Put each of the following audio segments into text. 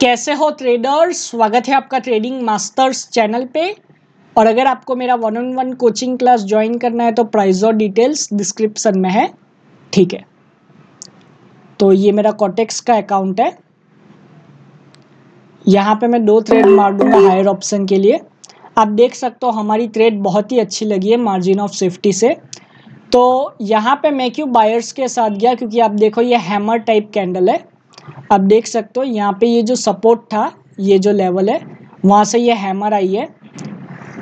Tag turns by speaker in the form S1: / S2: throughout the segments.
S1: कैसे हो ट्रेडर्स स्वागत है आपका ट्रेडिंग मास्टर्स चैनल पे। और अगर आपको मेरा one on one coaching class join करना है तो प्राइस और डिटेल्स डिस्क्रिप्शन में है। ठीक है। तो ये मेरा कॉटेक्स का अकाउंट है। यहाँ पे मैं दो ट्रेड मार दूँगा हायर ऑप्शन के लिए। आप देख सकते हो, हमारी ट्रेड बहुत ही अच्छी लगी है मार्जिन ऑफ़ सेफ्टी से। तो यहाँ पे मैं क्यों बायर्स के साथ गया? क्योंकि आप देखो, ये हैमर टाइप कैंडल है। आप देख सकते हो, यहाँ पे ये जो सपोर्ट था, ये जो लेवल है, वहाँ से ये हैमर आई है।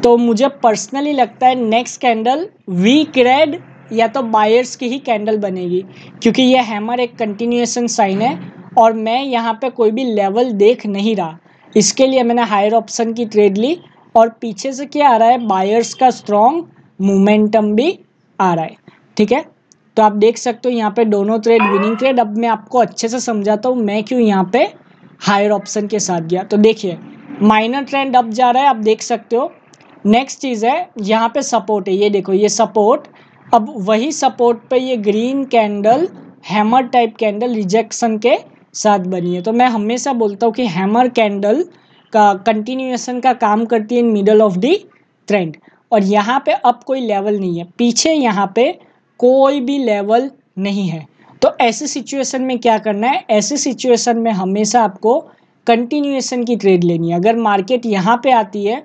S1: तो मुझे पर्सनली लगता है नेक्स्ट कैंडल वीक रेड या तो बायर्स की ही कैंडल बनेगी, क्योंकि ये हैमर एक कंटिन्यूएशन साइन है और मैं यहाँ पे कोई भी लेवल देख नहीं रहा। इसके लिए मैंने हायर ऑप्शन की ट्रेड ली और पीछे से क्या आ रहा है बायर्स का स्ट्रॉन्ग मोमेंटम भी आ रहा है। ठीक है? तो आप देख सकते हो यहाँ पे दोनों ट्रेड विनिंग ट्रेड अब मैं आपको अच्छे से समझाता हूँ, मैं क्यों यहाँ पे हायर ऑप्शन के साथ गया। तो देखिए माइनर ट्रेंड अब जा रहा है, आप देख सकते हो। नेक्स्ट चीज़ है, यहाँ पे सपोर्ट है। ये देखो, ये सपोर्ट अब वही सपोर्ट पे ये green candle hammer type candle rejection के साथ बनी है। तो मैं हमेशा बोलता हूँ कि हैमर कैंडल का कंटिन्यूएशन का काम करती है in middle of the trend और यहाँ पे अब कोई लेवल नहीं है। पीछे यहाँ पे कोई भी लेवल नहीं है। तो ऐसे सिचुएशन में क्या करना है? ऐसे सिचुएशन में हमेशा आपको कंटिन्यूएशन की ट्रेड लेनी है। अगर मार्केट यहाँ पे आती है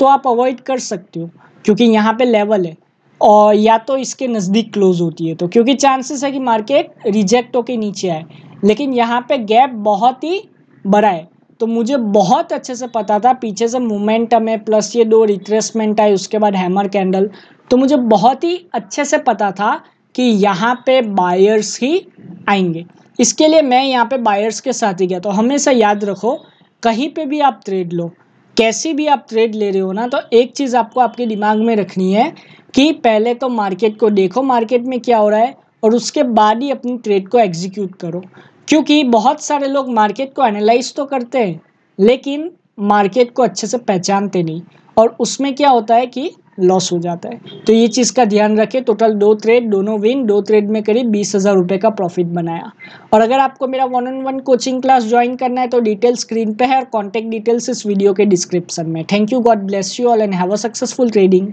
S1: तो आप अवॉइड कर सकते हो, क्योंकि यहाँ पे लेवल है। और या तो इसके नज़दीक क्लोज होती है तो क्योंकि चांसेस है कि मार्केट रिजेक्ट होके नीचे आए। लेकिन यहाँ पे गैप बहुत ही बड़ा है। तो मुझे बहुत अच्छे से पता था, पीछे से मोमेंटम है प्लस ये दो रिट्रेसमेंट आए, उसके बाद हैमर कैंडल तो मुझे बहुत ही अच्छे से पता था कि यहाँ पे बायर्स ही आएँगे। इसके लिए मैं यहाँ पे बायर्स के साथ ही गया। तो हमेशा याद रखो, कहीं पे भी आप ट्रेड लो, कैसी भी आप ट्रेड ले रहे हो ना तो एक चीज़ आपको आपके दिमाग में रखनी है कि पहले तो मार्केट को देखो मार्केट में क्या हो रहा है, और उसके बाद ही अपनी ट्रेड को एग्जीक्यूट करो। क्योंकि बहुत सारे लोग मार्केट को एनालाइज तो करते हैं, लेकिन मार्केट को अच्छे से पहचानते नहीं। और उसमें क्या होता है कि लॉस हो जाता है। तो ये चीज़ का ध्यान रखें टोटल दो ट्रेड दोनों विन दो ट्रेड में करीब बीस हज़ार रुपये का प्रॉफिट बनाया। और अगर आपको मेरा one on one coaching class join करना है तो डिटेल स्क्रीन पे है और कॉन्टैक्ट डिटेल्स इस वीडियो के डिस्क्रिप्शन में। Thank you God bless you all and have a successful trading